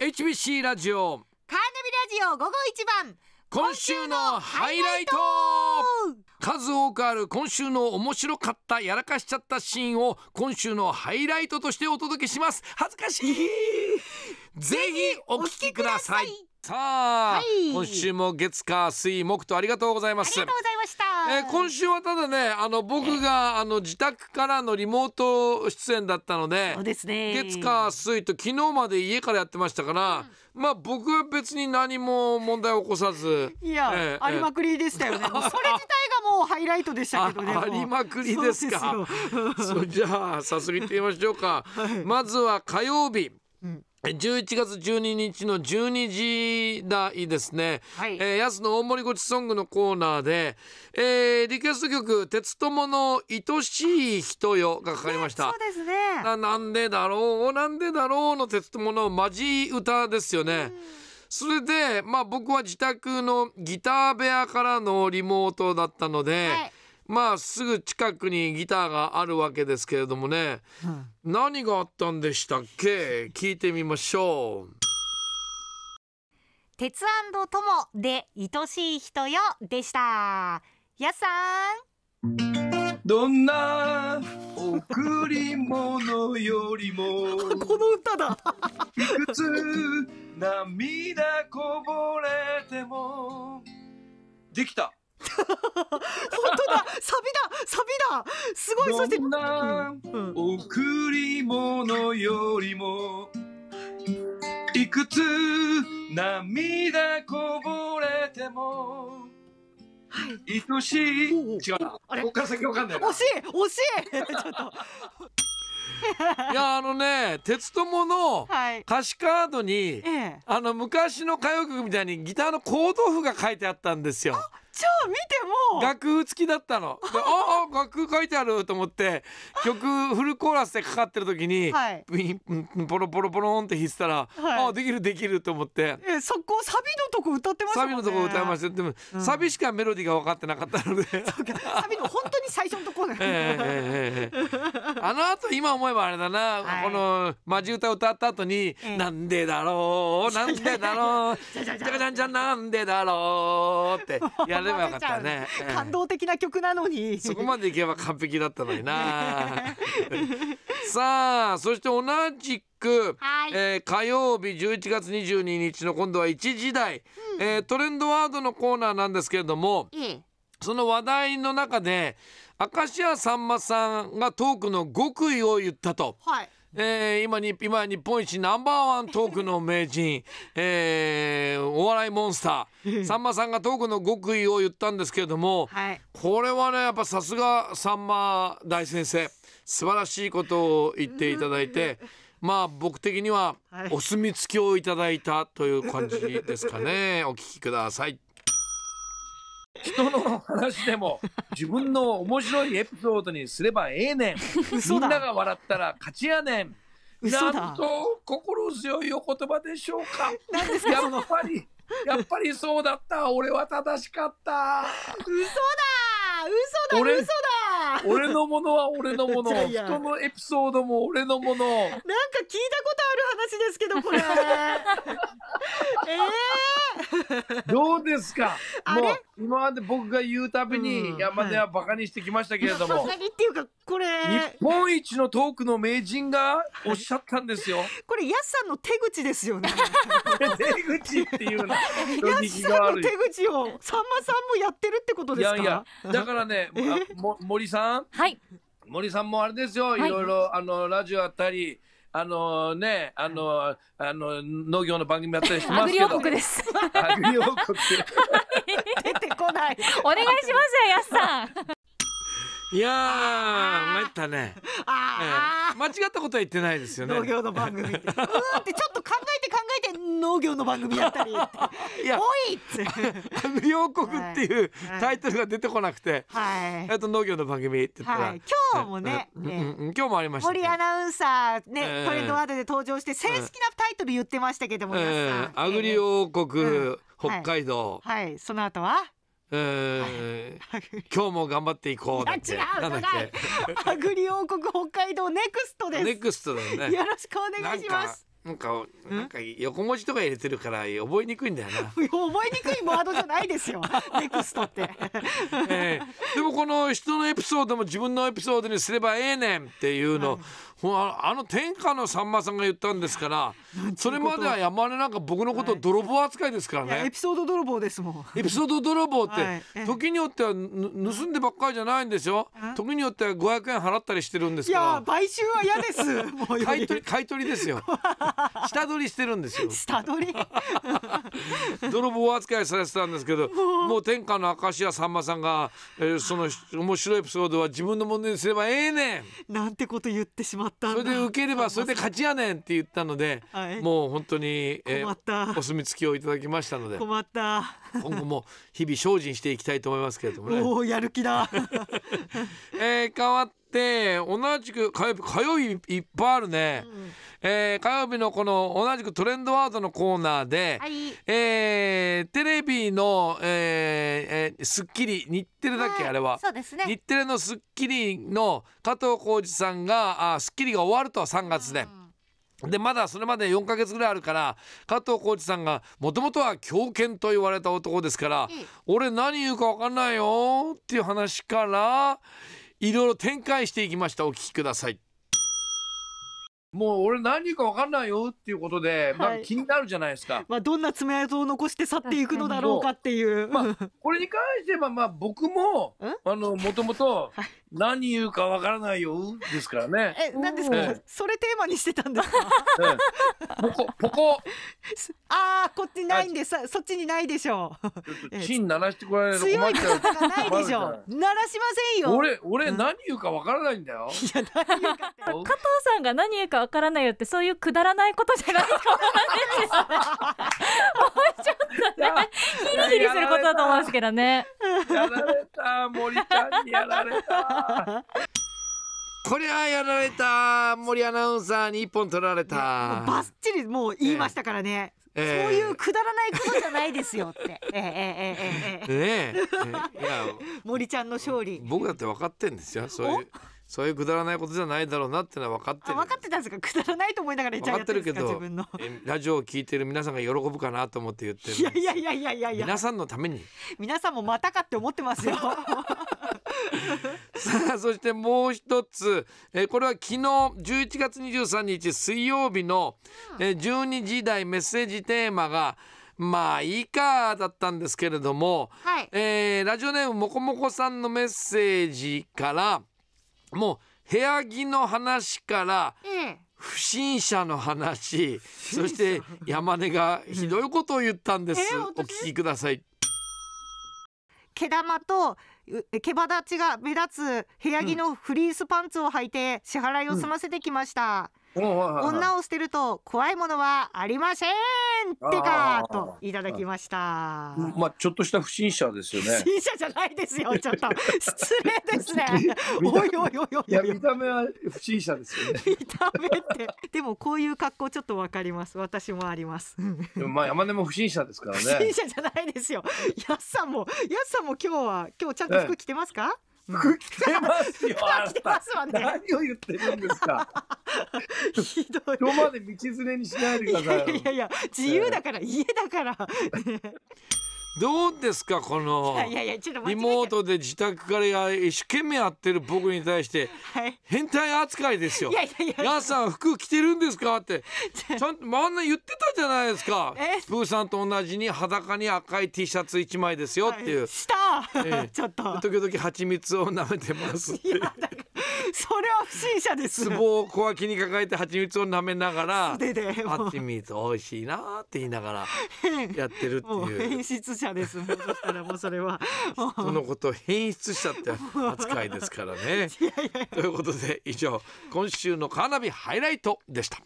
HBC ラジオ。カーナビラジオ午後一番。今週のハイライト。数多くある今週の面白かったやらかしちゃったシーンを今週のハイライトとしてお届けします。恥ずかし い。ぜひお聞きください。さあ、はい。今週も月火水木とありがとうございます。ありがとうございました、えー今週はただねあの僕があの自宅からのリモート出演だったのでそうですね。月火水と昨日まで家からやってましたから、まあ僕は別に何も問題を起こさずいや、ええありまくりでしたよね、それ自体がもうハイライトでしたけどね。あありまくりですか？そうですよ。そうじゃあ早速行ってみましょうか、まずは火曜日、うん11月12日の12時台ですね、はい。えー、安の大森ごちソングのコーナーで、えー、リクエスト曲「鉄友の愛しい人よ」がかかりました、そうですね。ななんでだろうなんでだろうの鉄友のマジ歌ですよね、それでまあ僕は自宅のギター部屋からのリモートだったので、はいまあすぐ近くにギターがあるわけですけれどもね。何があったんでしたっけ？聞いてみましょう。鉄友で愛しい人よでした。やっさん。どんな贈り物よりも この歌だ。いくつ涙こぼれてもできた 本当だ。サビだ。サビだ。すごい。そして。どんなうん贈り物よりもいくつ涙こぼれてもはい。愛しい。違うな。あれ？こっから先わかんないな。惜しい。惜しい。ちょっと。いやあのね鉄友のはい。歌詞カードにええ。あの昔の歌謡曲みたいにギターのコード譜が書いてあったんですよ。見ても。楽譜付きだったの。でああ楽譜書いてあると思って曲フルコーラスでかかってる時に、はい。ポロポロポロンって弾いてたら、はい。あできるできると思って。え速攻サビのとこ歌ってましたもんね。サビのとこ歌いました。でも、うん。サビしかメロディーが分かってなかったので。サビの本当に最初のところ ええええええ。あのあと今思えばあれだな、はい。このマジ歌歌った後に「ええなんでだろうなんでだろう。じゃじゃじゃじゃ。んじゃんなんでだろう」ってやればよかったね。ええ。感動的な曲なのに。そこまでいけば完璧だったのにな。さあそして同じく、はい。えー火曜日11月22日の今度は1時台、えートレンドワードのコーナーなんですけれどもええ。その話題の中で明石家さんまさんがトークの極意を言ったと。はいえー今に今日本一ナンバーワントークの名人、えーお笑いモンスター。さんまさんがトークの極意を言ったんですけれども、はい。これはねやっぱさすがさんま大先生。素晴らしいことを言っていただいて まあ僕的にははい。お墨付きをいただいたという感じですかね。お聞きください。人の話でも 自分の面白いエピソードにすればええねん。みんなが笑ったら勝ちやねん。なんと心強いお言葉でしょうか？やっぱりやっぱりそうだった。俺は正しかった。嘘だ。嘘だ。俺嘘だ俺のものは俺のもの。人のエピソードも俺のもの。なんか聞いたことある話ですけどこれ。えどうですか？もう今まで僕が言うたびうん。に山根はバカにしてきましたけれえー、ども、何っていうかこれ。日本一のトークの名人がおっしゃったんですよ。これヤスさんの手口ですよね。出口っていうの。ヤスさんの手口をさんまさんもやってるってこといですか？やいやだからねあも森さん。はい。森さんもあれですよ、はい。いろいろあのラジオあったりあのねあのあの農業の番組やったりしてアグリますけど。王国です。アグリ王国出てこない。お願いしますよ、やすさん。いやー参ったね、えあえ間違ったことは言ってないですよね。ー農業の番組うーんってちょっと考えて考えて農業の番組やったりって。いや。おいっつアグリ王国っていうはい。タイトルが出てこなくて、はい。えっと農業の番組って言ったら、はい。今日もねうん。今日もありましたね。森アナウンサーね、ええ。トレンドワードで登場して正式なタイトル言ってましたけども、え皆ーアグリ王国、うん。北海道、はい。その後は？えー今日も頑張っていこうだっ違う。なんだっアグリ王国北海道ネクストけです。ネクストだよね。よろしくお願いしますなんかなんか横文字とか入れてるから覚えにくいんだよな。覚えにくいワードじゃないですよ。ネクストって。ええ。でもこの人のエピソードも自分のエピソードにすればええねんっていうの、ほらあの天下のさんまさんが言ったんですからそれまでは山根なんか僕のことを泥棒扱いですからね。いやエピソード泥棒ですもん。エピソード泥棒って、時によってはぬ盗んでばっかりじゃないんですよ。え時によっては500円払ったりしてるんですかいやら買収は嫌です。買取り買い取りですよ。下取りしてるんですよ。下取り？泥棒扱いされてたんですけどもう。天下の明石家さんまさんが、えーその面白いエピソードは自分のものにすればええねん。なんてこと言ってしまったんだ。それで受ければそれで勝ちやねんって言ったので、はい。もう本当に、えー困った。お墨付きをいただきましたので困った。今後も日々精進していきたいと思いますけれどもね。おおやる気だ。えー変わって同じく火曜日火曜日いっぱいあるね、えー火曜日のこの同じくトレンドワードのコーナーで、はいえーテレビの、えーえースッキリ日テレだっけ、あれは。そうですね日テレの『スッキリ』の加藤浩次さんがあ『スッキリ』が終わると3月で。でまだそれまで4ヶ月ぐらいあるから加藤浩次さんがもともとは狂犬と言われた男ですからええ俺何言うか分かんないよっていう話からいろいろ展開していきましたお聞きください。もう俺何言うか分かんないよっていうことで、まあ気になるじゃないですか。まあどんな爪痕を残して去っていくのだろうかっていう。まこれに関してはまあ僕もん？あのもともとはい何言うか分からないよですからね。え何ですか？ええそれテーマにしてたんですか？うん。ポコポコ。ああこっちないんでさそっちにないでしょう。ちょっと チン鳴らしてこられると強い困っちゃう。方がないでしょ鳴らしませんよ。俺俺何言うか分からないんだよ。いや何言うか加藤さんが何言うかわからないよってそういうくだらないことじゃないと思うんですよ、ね、もうちょっとねヒリヒリすることだと思うんですけどね。やられた森ちゃんにやられた。こりゃやられた森アナウンサーに一本取られた、ね、バッチリもう言いましたからね、えー、そういうくだらないことじゃないですよって。えー、えー、えー、えー、え。ー、え、いや森ちゃんの勝利。僕だって分かってんですよ。そういう。そういうくだらないことじゃないだろうなってのは分かってるあ分かってたんですか？くだらないと思いながらじゃあやってるんですか？自分の。えラジオを聞いてる皆さんが喜ぶかなと思って言ってるいやいやいやいやいやいや。皆さんのために。皆さんもまたかって思ってますよ。さあそしてもう一つ、えーこれは昨日11月23日水曜日の、えー12時台メッセージテーマが「まあいいか」だったんですけれども、はい。えーラジオネームもこもこさんのメッセージからもう部屋着の話からええ。不審者の話そして山根がひどいことを言ったんです、えーお聞きください。毛玉とう毛羽立ちが目立つ部屋着のフリースパンツを履いて支払いを済ませてきました、女を捨てると怖いものはありませんってかといただきました。まあちょっとした不審者ですよね。不審者じゃないですよちょっと。失礼ですね。おいおいおいおい。いや見た目は不審者ですよね。見た目って。でもこういう格好ちょっとわかります。私もあります。でもまあ山根も不審者ですから不審ね。者じゃないですよ。やっさんもやっさんも今日は今日ちゃんと服着てますか、服着てますよ。あ着てます。わね何を言ってるんですか。ひどい。今日まで道連れにしないでいください。よやいやいや自由だから家だから、どうですかこのリモートで自宅から一生懸命やってる僕に対してはい。変態扱いですよ。い。やいやいや。ヤンさん服着てるんですかって ちゃんとあんな言ってたじゃないですか。え？プーさんと同じに裸に赤い T シャツ1枚ですよっていう、した、ええ。ちょっと。時々蜂蜜を舐めてますって それは不審者です。壺を小脇に抱えて蜂蜜を舐めながら蜂蜜美味しいなって言いながら変やってるっていう。変質者です。もうそしたらもうそれは。もうそのことを変質者って扱いですからね。ということで以上今週のカーナビハイライトでした。